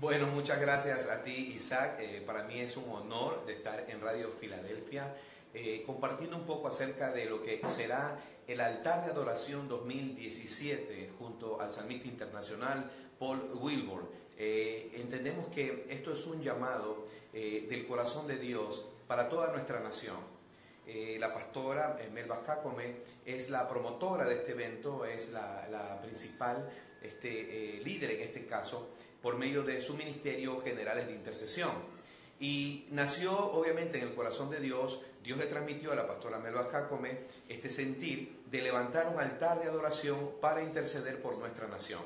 Bueno, muchas gracias a ti, Isaac. Eh, para mí es un honor de estar en Radio Filadelfia eh, compartiendo un poco acerca de lo que será el altar de adoración 2017 junto al salmista internacional Paul Wilbur. Eh, entendemos que esto es un llamado del corazón de Dios para toda nuestra nación. la pastora Melba Jacome es la promotora de este evento, es la, principal este, líder en este caso por medio de su ministerio generales de intercesión. Y nació obviamente en el corazón de Dios, Dios le transmitió a la pastora Melba Jacome este sentir de levantar un altar de adoración para interceder por nuestra nación.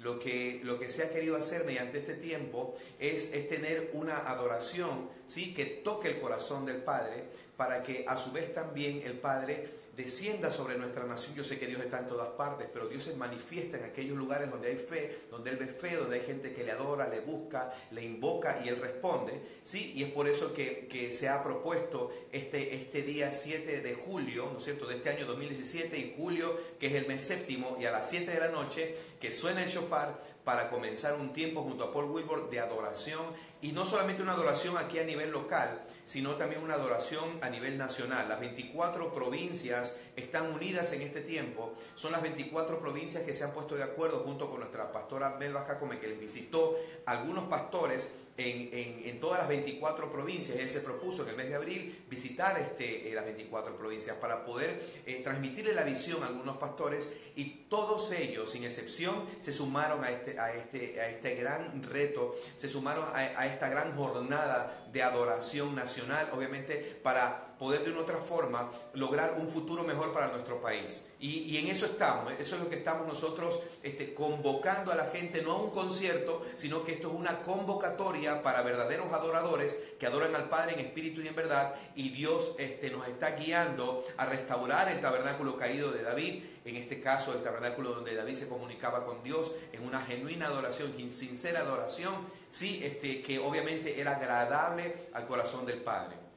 Lo que, lo que se ha querido hacer mediante este tiempo es, es tener una adoración ¿sí? que toque el corazón del Padre para que a su vez también el Padre descienda sobre nuestra nación. Yo sé que Dios está en todas partes, pero Dios se manifiesta en aquellos lugares donde hay fe, donde Él ve fe, donde hay gente que le adora, le busca, le invoca y Él responde. ¿sí? Y es por eso que, se ha propuesto este, este día 7 de julio, ¿no es cierto?, de este año 2017, y julio, que es el mes séptimo, y a las 7 de la noche, que suena el shofar para comenzar un tiempo junto a Paul Wilbur de adoración y no solamente una adoración aquí a nivel local, sino también una adoración a nivel nacional. Las 24 provincias están unidas en este tiempo. Son las 24 provincias que se han puesto de acuerdo junto con nuestra pastora Melba Jacome, que les visitó algunos pastores en, todas las 24 provincias. Él se propuso en el mes de abril visitar este, eh, las 24 provincias para poder eh, transmitirle la visión a algunos pastores y todos ellos, sin excepción, se sumaron a este, a este, a este gran reto, se sumaron a, esta gran jornada de adoración nacional, obviamente para poder de una otra forma lograr un futuro mejor para nuestro país. Y, en eso estamos, eso es lo que estamos nosotros este, convocando a la gente, no a un concierto, sino que esto es una convocatoria para verdaderos adoradores que adoran al Padre en espíritu y en verdad, y Dios este, nos está guiando a restaurar el tabernáculo caído de David, en este caso el tabernáculo donde David se comunicaba con Dios en una genuina adoración, sincera adoración, sí, este, que obviamente era agradable al corazón del Padre.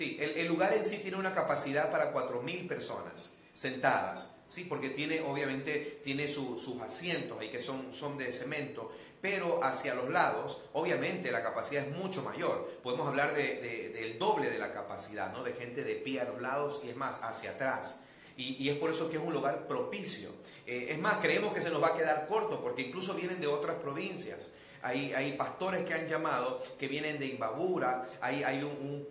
Sí, el, lugar en sí tiene una capacidad para 4.000 personas sentadas, ¿sí? porque tiene obviamente tiene sus asientos ahí que son, son de cemento, pero hacia los lados, obviamente la capacidad es mucho mayor. Podemos hablar de, del doble de la capacidad, ¿no? de gente de pie a los lados y es más, hacia atrás. Y, es por eso que es un lugar propicio. Eh, es más, creemos que se nos va a quedar corto porque incluso vienen de otras provincias. Hay, hay pastores que han llamado que vienen de Imbabura, hay, hay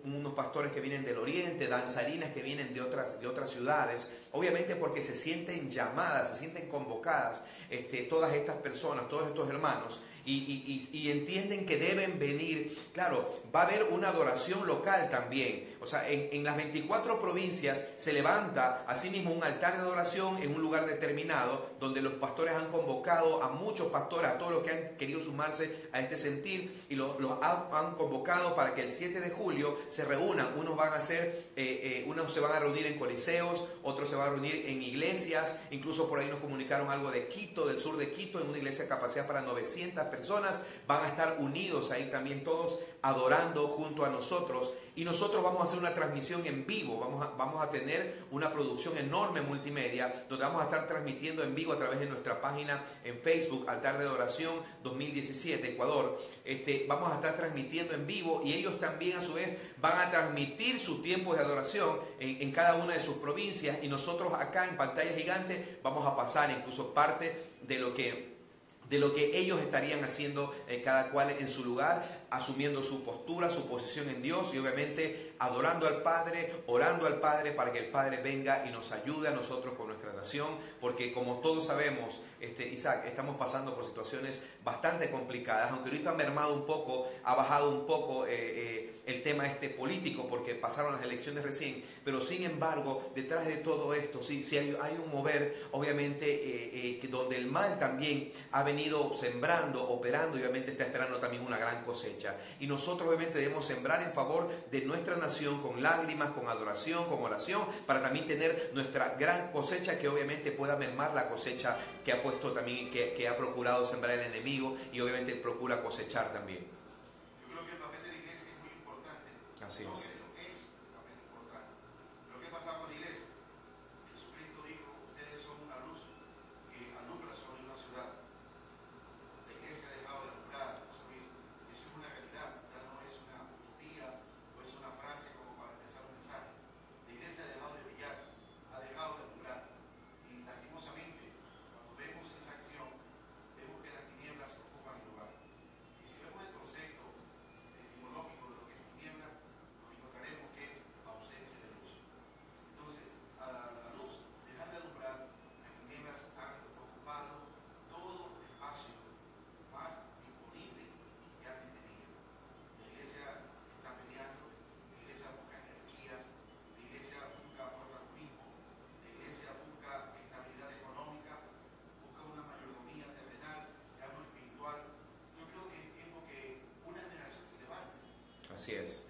unos pastores que vienen del oriente, danzarinas que vienen de otras, de otras ciudades, obviamente porque se sienten llamadas, se sienten convocadas este, todas estas personas, todos estos hermanos, y, entienden que deben venir. Claro, va a haber una adoración local también. O sea, en, las 24 provincias se levanta asimismo un altar de adoración en un lugar determinado, donde los pastores han convocado a muchos pastores, a todos los que han querido sumarse a este sentir, y los, han, convocado para que el 7 de julio se reúnan. Unos van a ser, eh, eh, unos se van a reunir en coliseos, otros se van a reunir en iglesias, incluso por ahí nos comunicaron algo de Quito, del sur de Quito, en una iglesia de capacidad para 900 personas, van a estar unidos ahí también todos adorando junto a nosotros y nosotros vamos a hacer una transmisión en vivo, vamos a, vamos a tener una producción enorme multimedia donde vamos a estar transmitiendo en vivo a través de nuestra página en Facebook, Altar de Adoración 2017 Ecuador. Este, vamos a estar transmitiendo en vivo y ellos también a su vez van a transmitir sus tiempos de adoración en, en cada una de sus provincias y nosotros acá en pantalla gigante vamos a pasar incluso parte de lo que de lo que ellos estarían haciendo eh, cada cual en su lugar, asumiendo su postura, su posición en Dios y obviamente adorando al Padre, orando al Padre para que el Padre venga y nos ayude a nosotros con nación, porque como todos sabemos, este, Isaac, estamos pasando por situaciones bastante complicadas, aunque ahorita ha mermado un poco, ha bajado un poco. Eh, eh, el tema este político porque pasaron las elecciones recién, pero sin embargo, detrás de todo esto, sí, sí hay, hay un mover, obviamente, eh, eh, donde el mal también ha venido sembrando, operando y obviamente está esperando también una gran cosecha. Y nosotros obviamente debemos sembrar en favor de nuestra nación con lágrimas, con adoración, con oración, para también tener nuestra gran cosecha que obviamente pueda mermar la cosecha que ha puesto también, que, que ha procurado sembrar el enemigo y obviamente procura cosechar también. Yo creo que el papel de la iglesia es muy importante. Así es. Así es.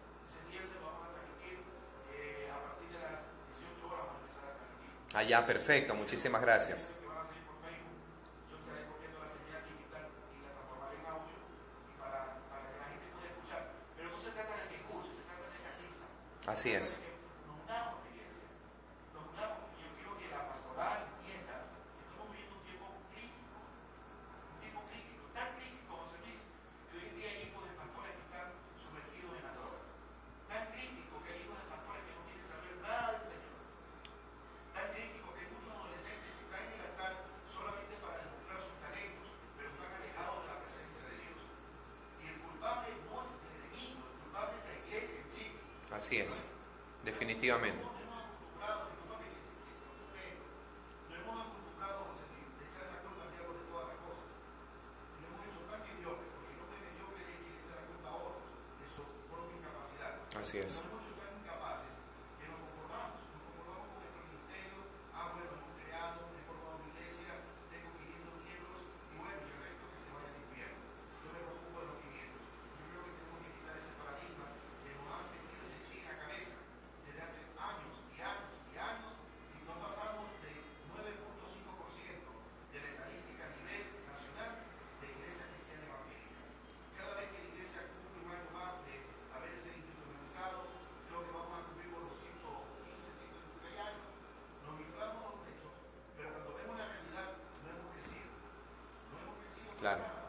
Allá, perfecto, muchísimas gracias. Así es. Así es, definitivamente. Claro.